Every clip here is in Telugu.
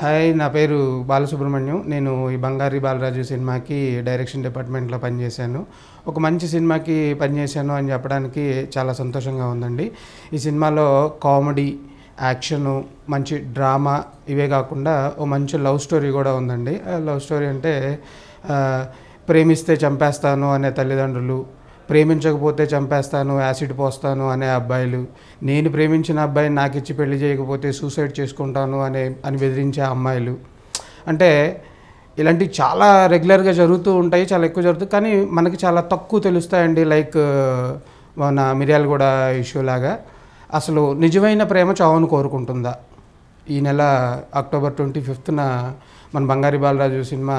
హాయ్ నా పేరు బాలసుబ్రహ్మణ్యం. నేను ఈ బంగారి బాలరాజు సినిమాకి డైరెక్షన్ డిపార్ట్మెంట్లో పనిచేశాను. ఒక మంచి సినిమాకి పనిచేశాను అని చెప్పడానికి చాలా సంతోషంగా ఉందండి. ఈ సినిమాలో కామెడీ యాక్షను మంచి డ్రామా ఇవే కాకుండా ఓ మంచి లవ్ స్టోరీ కూడా ఉందండి. ఆ లవ్ స్టోరీ అంటే ప్రేమిస్తే చంపేస్తాను అనే తల్లిదండ్రులు ప్రేమించకపోతే చంపేస్తాను యాసిడ్ పోస్తాను అనే అబ్బాయిలు. నేను ప్రేమించిన అబ్బాయిని నాకు ఇచ్చి పెళ్ళి చేయకపోతే సూసైడ్ చేసుకుంటాను అనే అని బెదిరించే అమ్మాయిలు. అంటే ఇలాంటివి చాలా రెగ్యులర్గా జరుగుతూ ఉంటాయి చాలా ఎక్కువ జరుగుతుంది కానీ మనకి చాలా తక్కువ తెలుస్తాయండి లైక్ మన మిర్యాలగూడ ఇష్యూ లాగా. అసలు నిజమైన ప్రేమ చావును కోరుకుంటుందా? ఈ నెల అక్టోబర్ ట్వంటీ ఫిఫ్త్న మన బంగారి బాలరాజు సినిమా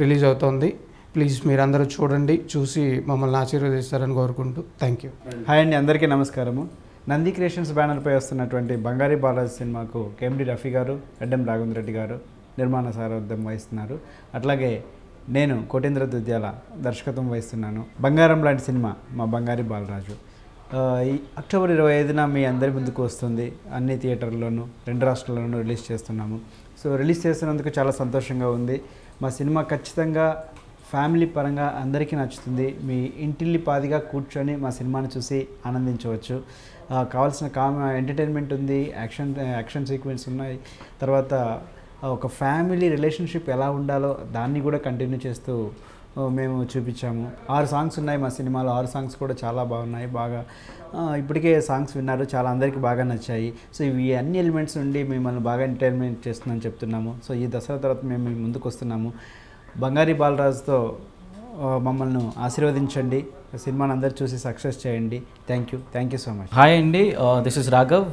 రిలీజ్ అవుతోంది. ప్లీజ్ మీరందరూ చూడండి చూసి మమ్మల్ని ఆశీర్వదిస్తారని కోరుకుంటూ. థ్యాంక్ యూ హాయ్ అండి అందరికీ నమస్కారము. నంది క్రియేషన్స్ బ్యానర్పై వస్తున్నటువంటి బంగారీ బాలాజీ సినిమాకు కేఎండి రఫీ గారు ఎడ్డం రాఘవేంద్ర రెడ్డి గారు నిర్మాణ సారథ్యం వహిస్తున్నారు. అట్లాగే నేను కోటేంద్ర దుద్యాల దర్శకత్వం వహిస్తున్నాను. బంగారం లాంటి సినిమా మా బంగారీ బాలరాజు. ఈ అక్టోబర్ ఇరవై ఐదున మీ అందరి ముందుకు వస్తుంది. అన్ని థియేటర్లోనూ రెండు రాష్ట్రాల్లోనూ రిలీజ్ చేస్తున్నాము. సో రిలీజ్ చేస్తున్నందుకు చాలా సంతోషంగా ఉంది. మా సినిమా ఖచ్చితంగా ఫ్యామిలీ పరంగా అందరికీ నచ్చుతుంది. మీ ఇంటిల్లి పాదిగా కూర్చొని మా సినిమాని చూసి ఆనందించవచ్చు. కావాల్సిన కామ ఎంటర్టైన్మెంట్ ఉంది యాక్షన్ యాక్షన్ సీక్వెన్స్ ఉన్నాయి. తర్వాత ఒక ఫ్యామిలీ రిలేషన్షిప్ ఎలా ఉండాలో దాన్ని కూడా కంటిన్యూ చేస్తూ మేము చూపించాము. ఆరు సాంగ్స్ ఉన్నాయి మా సినిమాలో. ఆరు సాంగ్స్ కూడా చాలా బాగున్నాయి. బాగా ఇప్పటికే సాంగ్స్ విన్నారు. చాలా అందరికీ బాగా నచ్చాయి. సో ఇవి అన్ని ఎలిమెంట్స్ నుండి మిమ్మల్ని బాగా ఎంటర్టైన్మెంట్ చేస్తుందని చెప్తున్నాము. సో ఈ దసరా తర్వాత మేము ముందుకు వస్తున్నాము బంగారీ బాలరాజుతో మమ్మల్ని ఆశీర్వదించండి. సినిమాని అందరు చూసి సక్సెస్ చేయండి. Thank you thank you so much hi అండి. దిస్ ఇస్ రాఘవ్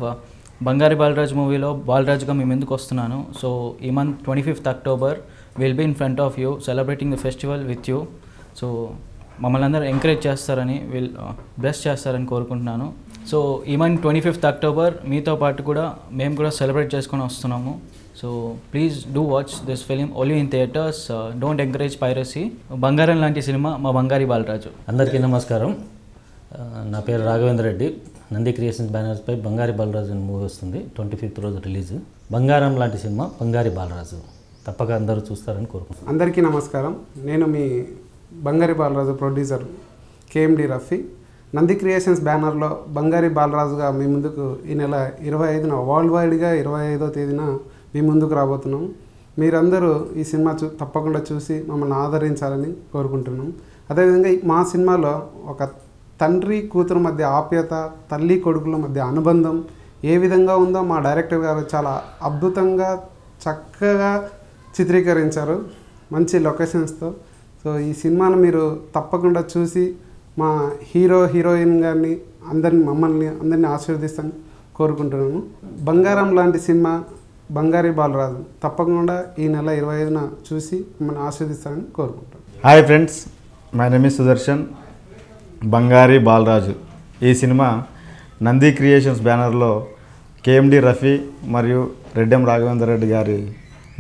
బంగారి బాలరాజ్ మూవీలో బాలరాజ్గా మేము ఎందుకు వస్తున్నాను? సో ఈ month twenty fifth October will be in front of you celebrating the festival with you so మమ్మల్ని అందరూ ఎంకరేజ్ చేస్తారని విల్ బ్లెస్ చేస్తారని కోరుకుంటున్నాను. సో ఈ మంత్ ట్వంటీ ఫిఫ్త్ అక్టోబర్ మీతో పాటు కూడా మేము కూడా సెలబ్రేట్ చేసుకొని వస్తున్నాము. So please do watch this film only in theatres don't encourage piracy బంగారం లాంటి సినిమా మా బంగారి బాలరాజు. అందరికీ నమస్కారం. ఆ, నా పేరు రాఘవేంద్ర రెడ్డి. నంది క్రియేషన్స్ బ్యానర్స్పై బంగారి బాలరాజు అని మూవీ వస్తుంది. ట్వంటీ ఫిఫ్త్ రోజు రిలీజ్. బంగారం లాంటి సినిమా బంగారి బాలరాజు. తప్పక అందరూ చూస్తారని కోరుకుంటున్నాను. అందరికీ నమస్కారం. నేను మీ Bangari Balaraju producer KMD Rafi. Nandi creations బ్యానర్లో బంగారి బాలరాజుగా మీ ముందుకు ఈ నెల ఇరవై ఐదున వరల్డ్ వైడ్గా ఇరవై ఐదో తేదీన మీ ముందుకు రాబోతున్నాం. మీరందరూ ఈ సినిమా చూ తప్పకుండా చూసి మమ్మల్ని ఆదరించాలని కోరుకుంటున్నాం. అదేవిధంగా మా సినిమాలో ఒక తండ్రి కూతురు మధ్య ఆప్యత తల్లి కొడుకుల మధ్య అనుబంధం ఏ విధంగా ఉందో మా డైరెక్టర్ గారు చాలా అద్భుతంగా చక్కగా చిత్రీకరించారు. మంచి లొకేషన్స్తో. సో ఈ సినిమాను మీరు తప్పకుండా చూసి మా హీరో హీరోయిన్ గారిని అందరిని మమ్మల్ని అందరిని ఆశీర్వదిస్తాను కోరుకుంటున్నాను. బంగారం లాంటి సినిమా బంగారీ బాలరాజు. తప్పకుండా ఈ నెల ఇరవై ఐదున చూసి మిమ్మల్ని ఆస్వాదిస్తారని కోరుకుంటాను hi friends my name is Sudarshan. Bangari Balaraju. ఈ సినిమా నంది క్రియేషన్స్ బ్యానర్లో కేఎండి రఫీ మరియు రెడ్డెం రాఘవేంద్ర రెడ్డి గారి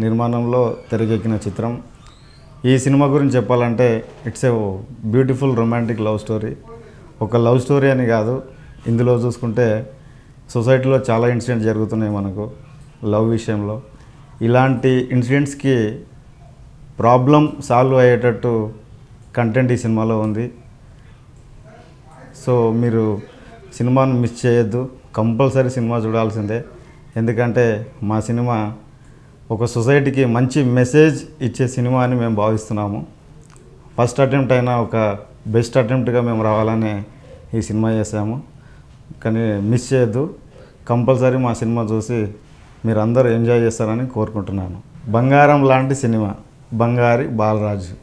నిర్మాణంలో తెరకెక్కిన చిత్రం. ఈ సినిమా గురించి చెప్పాలంటే it's a beautiful romantic love story. ఒక లవ్ స్టోరీ అని కాదు ఇందులో చూసుకుంటే సొసైటీలో చాలా ఇన్సిడెంట్ జరుగుతున్నాయి మనకు. లవ్ విషయంలో. ఇలాంటి ఇన్సిడెంట్స్కి ప్రాబ్లం సాల్వ్ అయ్యేటట్టు కంటెంట్ ఈ సినిమాలో ఉంది. సో మీరు సినిమాను మిస్ చేయొద్దు. కంపల్సరీ సినిమా చూడాల్సిందే. ఎందుకంటే మా సినిమా ఒక సొసైటీకి మంచి మెసేజ్ ఇచ్చే సినిమా అని మేము భావిస్తున్నాము. ఫస్ట్ అటెంప్ట్ అయినా ఒక బెస్ట్ అటెంప్ట్గా మేము రావాలని ఈ సినిమా చేసాము. కానీ మిస్ చేయొద్దు. కంపల్సరీ మా సినిమా చూసి మీరు అందరూ ఎంజాయ్ చేస్తారని కోరుకుంటున్నాను. బంగారం లాంటి సినిమా. బంగారి బాలరాజు.